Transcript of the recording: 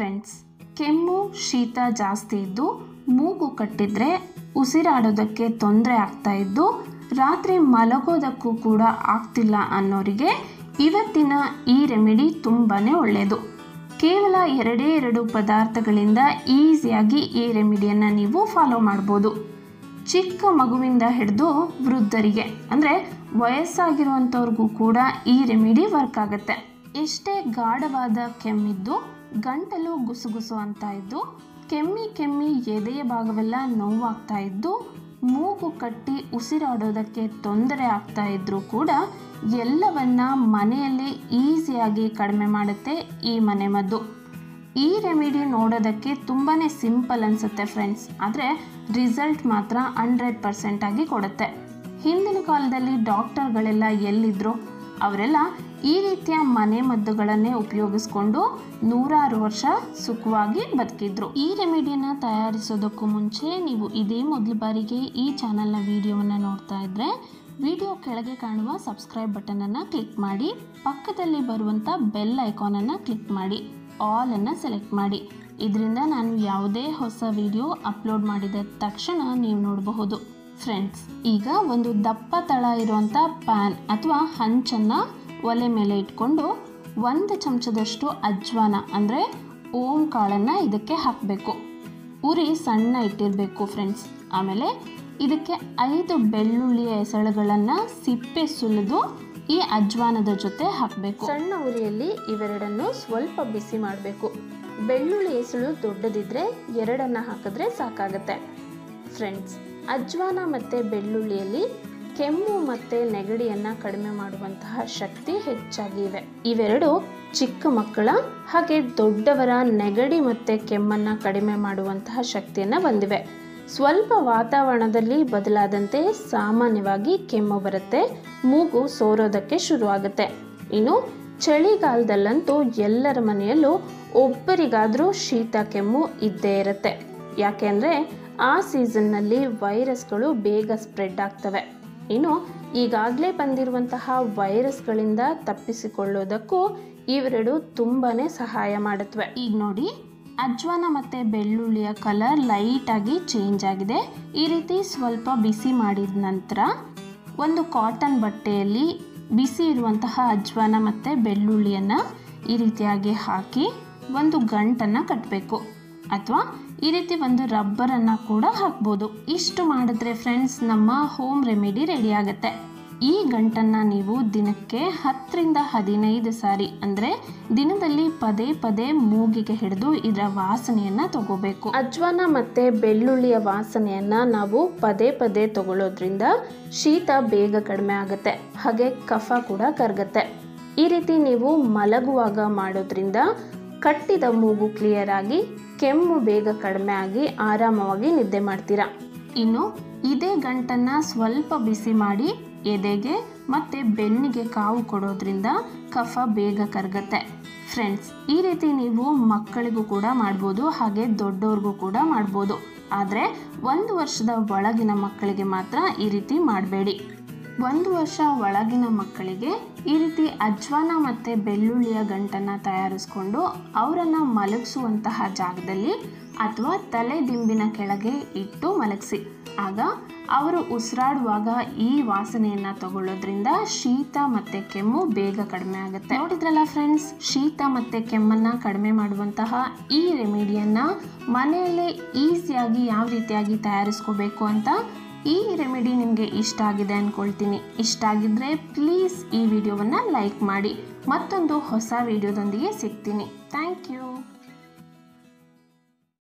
Friends ಕೆಮ್ಮು, ಶೀತ ಜಾಸ್ತಿ ಇದ್ದು ಮೂಗು ಕಟ್ಟಿದ್ರೆ ಉಸಿರಾಡೋದಕ್ಕೆ ತೊಂದರೆ ಆಗ್ತಾ ಇದ್ದು ರಾತ್ರಿ ಮಲಗೋದಕ್ಕೂ ಕೂಡ ಆಗ್ತಿಲ್ಲ ಅನ್ನೋರಿಗೆ ಇವತ್ತಿನ ಈ ರೆಮಿಡಿ ತುಂಬಾ ಒಳ್ಳೆಯದು ಕೇವಲ ಎರಡೇ ಎರಡು ಪದಾರ್ಥಗಳಿಂದ ಈಸಿಯಾಗಿ ಈ ರೆಮಿಡಿಯನ್ನು ನೀವು ಫಾಲೋ ಮಾಡ್ಬೋದು. ಚಿಕ್ಕ ಮಗುವಿಂದ ಹಿಡಿದು ವೃದ್ಧರಿಗೆ, ಅಂದರೆ ವಯಸ್ಸಾಗಿರುವಂಥವ್ರಿಗೂ ಕೂಡ ಈ ರೆಮಿಡಿ ವರ್ಕ್ ಆಗುತ್ತೆ. ಎಷ್ಟೇ ಗಾಢವಾದ ಕೆಮ್ಮಿದ್ದು ಗಂಟಲು ಗುಸುಗುಸು ಅಂತ ಇದ್ದು, ಕೆಮ್ಮಿ ಕೆಮ್ಮಿ ಎದೆಯ ಭಾಗವೆಲ್ಲ ನೋವಾಗ್ತಾ ಇದ್ದು, ಮೂಗು ಕಟ್ಟಿ ಉಸಿರಾಡೋದಕ್ಕೆ ತೊಂದರೆ ಆಗ್ತಾ ಇದ್ದರೂ ಕೂಡ ಎಲ್ಲವನ್ನ ಮನೆಯಲ್ಲಿ ಈಸಿಯಾಗಿ ಕಡಿಮೆ ಮಾಡುತ್ತೆ ಈ ಮನೆಮದ್ದು ಈ ರೆಮಿಡಿ ನೋಡೋದಕ್ಕೆ ತುಂಬಾ ಸಿಂಪಲ್ ಅನಿಸುತ್ತೆ ಫ್ರೆಂಡ್ಸ್. ಆದರೆ ರಿಸಲ್ಟ್ ಮಾತ್ರ ಹಂಡ್ರೆಡ್ ಪರ್ಸೆಂಟಾಗಿ ಕೊಡುತ್ತೆ. ಹಿಂದಿನ ಕಾಲದಲ್ಲಿ ಡಾಕ್ಟರ್ಗಳೆಲ್ಲ ಎಲ್ಲಿದ್ದರು ಅವರೆಲ್ಲ ಈ ರೀತಿಯ ಮನೆ ಮದ್ದುಗಳನ್ನೇ ಉಪಯೋಗಿಸ್ಕೊಂಡು ನೂರಾರು ವರ್ಷ ಸುಖವಾಗಿ ಬದುಕಿದ್ರು. ಈ ರೆಮಿಡಿಯನ್ನ ತಯಾರಿಸೋದಕ್ಕೂ ಮುಂಚೆ ನೀವು ಇದೇ ಮೊದಲ ಬಾರಿಗೆ ಈ ಚಾನಲ್ನ ವಿಡಿಯೋವನ್ನು ನೋಡ್ತಾ ಇದ್ದರೆ ವಿಡಿಯೋ ಕೆಳಗೆ ಕಾಣುವ ಸಬ್ಸ್ಕ್ರೈಬ್ ಬಟನನ್ನು ಕ್ಲಿಕ್ ಮಾಡಿ, ಪಕ್ಕದಲ್ಲಿ ಬರುವಂಥ ಬೆಲ್ ಐಕಾನನ್ನು ಕ್ಲಿಕ್ ಮಾಡಿ ಆಲನ್ನು ಸೆಲೆಕ್ಟ್ ಮಾಡಿ. ಇದರಿಂದ ನಾನು ಯಾವುದೇ ಹೊಸ ವಿಡಿಯೋ ಅಪ್ಲೋಡ್ ಮಾಡಿದ ತಕ್ಷಣ ನೀವು ನೋಡಬಹುದು. ಫ್ರೆಂಡ್ಸ್ ಈಗ ಒಂದು ದಪ್ಪ ತಳ ಇರುವಂಥ ಪ್ಯಾನ್ ಅಥವಾ ಹಂಚನ್ನು ಒಲೆ ಮೇಲೆ ಇಟ್ಕೊಂಡು ಒಂದು ಚಮಚದಷ್ಟು ಅಜ್ವಾನ, ಅಂದರೆ ಓಂ ಕಾಳನ್ನು ಇದಕ್ಕೆ ಹಾಕಬೇಕು. ಉರಿ ಸಣ್ಣ ಇಟ್ಟಿರಬೇಕು ಫ್ರೆಂಡ್ಸ್ ಆಮೇಲೆ ಇದಕ್ಕೆ ಐದು ಬೆಳ್ಳುಳ್ಳಿಯ ಎಸಳುಗಳನ್ನು ಸಿಪ್ಪೆ ಸುಲಿದು ಈ ಅಜ್ವಾನದ ಜೊತೆ ಹಾಕಬೇಕು. ಸಣ್ಣ ಉರಿಯಲ್ಲಿ ಇವೆರಡನ್ನು ಸ್ವಲ್ಪ ಬಿಸಿ ಮಾಡಬೇಕು. ಬೆಳ್ಳುಳ್ಳಿ ಎಸಳು ದೊಡ್ಡದಿದ್ರೆ ಎರಡನ್ನು ಹಾಕಿದ್ರೆ ಸಾಕಾಗುತ್ತೆ. ಫ್ರೆಂಡ್ಸ್ ಅಜ್ವಾನ ಮತ್ತು ಬೆಳ್ಳುಳ್ಳಿಯಲ್ಲಿ ಕೆಮ್ಮು ಮತ್ತು ನೆಗಡಿಯನ್ನು ಕಡಿಮೆ ಮಾಡುವಂತಹ ಶಕ್ತಿ ಹೆಚ್ಚಾಗಿ ಇವೆ. ಇವೆರಡು ಚಿಕ್ಕ ಮಕ್ಕಳ ಹಾಗೆ ದೊಡ್ಡವರ ನೆಗಡಿ ಮತ್ತು ಕೆಮ್ಮನ್ನು ಕಡಿಮೆ ಮಾಡುವಂತಹ ಶಕ್ತಿಯನ್ನು ಹೊಂದಿವೆ. ಸ್ವಲ್ಪ ವಾತಾವರಣದಲ್ಲಿ ಬದಲಾದಂತೆ ಸಾಮಾನ್ಯವಾಗಿ ಕೆಮ್ಮು ಬರುತ್ತೆ, ಮೂಗು ಸೋರೋದಕ್ಕೆ ಶುರುವಾಗುತ್ತೆ. ಇನ್ನು ಚಳಿಗಾಲದಲ್ಲಂತೂ ಎಲ್ಲರ ಮನೆಯಲ್ಲೂ ಒಬ್ಬರಿಗಾದರೂ ಶೀತ, ಕೆಮ್ಮು ಇದ್ದೇ ಇರುತ್ತೆ. ಯಾಕೆಂದರೆ ಆ ಸೀಸನ್ನಲ್ಲಿ ವೈರಸ್ಗಳು ಬೇಗ ಸ್ಪ್ರೆಡ್ ಆಗ್ತವೆ. ಇನ್ನು ಈಗಾಗಲೇ ಬಂದಿರುವಂತಹ ವೈರಸ್ಗಳಿಂದ ತಪ್ಪಿಸಿಕೊಳ್ಳೋದಕ್ಕೂ ಇವೆರಡು ತುಂಬಾ ಸಹಾಯ ಮಾಡುತ್ತವೆ. ಈಗ ನೋಡಿ, ಅಜ್ವಾನ ಮತ್ತು ಬೆಳ್ಳುಳ್ಳಿಯ ಕಲರ್ ಲೈಟಾಗಿ ಚೇಂಜ್ ಆಗಿದೆ. ಈ ರೀತಿ ಸ್ವಲ್ಪ ಬಿಸಿ ಮಾಡಿದ ನಂತರ ಒಂದು ಕಾಟನ್ ಬಟ್ಟೆಯಲ್ಲಿ ಬಿಸಿ ಇರುವಂತಹ ಅಜ್ವಾನ ಮತ್ತು ಬೆಳ್ಳುಳ್ಳಿಯನ್ನು ಈ ರೀತಿಯಾಗಿ ಹಾಕಿ ಒಂದು ಗಂಟನ್ನು ಕಟ್ಟಬೇಕು ಅಥವಾ ಈ ರೀತಿ ಒಂದು ರಬ್ಬರನ್ನು ಕೂಡ ಹಾಕ್ಬೋದು. ಇಷ್ಟು ಮಾಡಿದ್ರೆ ಫ್ರೆಂಡ್ಸ್ ನಮ್ಮ ಹೋಮ್ ರೆಮಿಡಿ ರೆಡಿ ಆಗುತ್ತೆ. ಈ ಗಂಟನ್ನು ನೀವು ದಿನಕ್ಕೆ ಹತ್ತರಿಂದ ಹದಿನೈದು ಸಾರಿ, ಅಂದರೆ ದಿನದಲ್ಲಿ ಪದೇ ಪದೇ ಮೂಗಿಗೆ ಹಿಡಿದು ಇದರ ವಾಸನೆಯನ್ನು ತಗೋಬೇಕು. ಅಜ್ವಾನ ಮತ್ತು ಬೆಳ್ಳುಳ್ಳಿಯ ವಾಸನೆಯನ್ನು ನಾವು ಪದೇ ಪದೇ ತಗೊಳ್ಳೋದ್ರಿಂದ ಶೀತ ಬೇಗ ಕಡಿಮೆ ಆಗುತ್ತೆ. ಹಾಗೆ ಕಫ ಕೂಡ ಕರಗುತ್ತೆ. ಈ ರೀತಿ ನೀವು ಮಲಗುವಾಗ ಮಾಡೋದ್ರಿಂದ ಕಟ್ಟಿದ ಮೂಗು ಕ್ಲಿಯರ್ ಆಗಿ ಕೆಮ್ಮು ಬೇಗ ಕಡಿಮೆ ಆಗಿ ಆರಾಮವಾಗಿ ನಿದ್ದೆ ಮಾಡ್ತೀರಾ? ಇನ್ನು ಇದೇ ಗಂಟನ್ನು ಸ್ವಲ್ಪ ಬಿಸಿ ಮಾಡಿ ಎದೆಗೆ ಮತ್ತು ಬೆನ್ನಿಗೆ ಕಾವು ಕೊಡೋದ್ರಿಂದ ಕಫ ಬೇಗ ಕರಗತ್ತೆ. ಫ್ರೆಂಡ್ಸ್ ಈ ರೀತಿ ನೀವು ಮಕ್ಕಳಿಗೂ ಕೂಡ ಮಾಡ್ಬೋದು, ಹಾಗೆ ದೊಡ್ಡವ್ರಿಗೂ ಕೂಡ ಮಾಡ್ಬೋದು. ಆದರೆ ಒಂದು ವರ್ಷದ ಒಳಗಿನ ಮಕ್ಕಳಿಗೆ ಮಾತ್ರ ಈ ರೀತಿ ಮಾಡಬೇಡಿ. ಒಂದು ವರ್ಷ ಒಳಗಿನ ಮಕ್ಕಳಿಗೆ ಈ ರೀತಿ ಅಜ್ವಾನ ಮತ್ತು ಬೆಳ್ಳುಳ್ಳಿಯ ಗಂಟನ್ನು ತಯಾರಿಸ್ಕೊಂಡು ಅವರನ್ನು ಮಲಗಿಸುವಂತಹ ಜಾಗದಲ್ಲಿ ಅಥವಾ ತಲೆ ದಿಂಬಿನ ಕೆಳಗೆ ಇಟ್ಟು ಮಲಗಿಸಿ. ಆಗ ಅವರು ಉಸಿರಾಡುವಾಗ ಈ ವಾಸನೆಯನ್ನು ತಗೊಳ್ಳೋದ್ರಿಂದ ಶೀತ ಮತ್ತು ಕೆಮ್ಮು ಬೇಗ ಕಡಿಮೆ ಆಗುತ್ತೆ. ನೋಡಿದ್ರಲ್ಲ ಫ್ರೆಂಡ್ಸ್ ಶೀತ ಮತ್ತು ಕೆಮ್ಮನ್ನು ಕಡಿಮೆ ಮಾಡುವಂತಹ ಈ ರೆಮಿಡಿಯನ್ನು ಮನೆಯಲ್ಲೇ ಈಸಿಯಾಗಿ ಯಾವ ರೀತಿಯಾಗಿ ತಯಾರಿಸ್ಕೋಬೇಕು ಅಂತ ಈ ರೆಮಿಡಿ ನಿಮಗೆ ಇಷ್ಟ ಆಗಿದೆ ಅಂದ್ಕೊಳ್ತೀನಿ ಇಷ್ಟ ಆಗಿದ್ದರೆ ಪ್ಲೀಸ್ ಈ ವಿಡಿಯೋವನ್ನು ಲೈಕ್ ಮಾಡಿ. ಮತ್ತೊಂದು ಹೊಸ ವಿಡಿಯೋದೊಂದಿಗೆ ಸಿಗ್ತೀನಿ. Thank you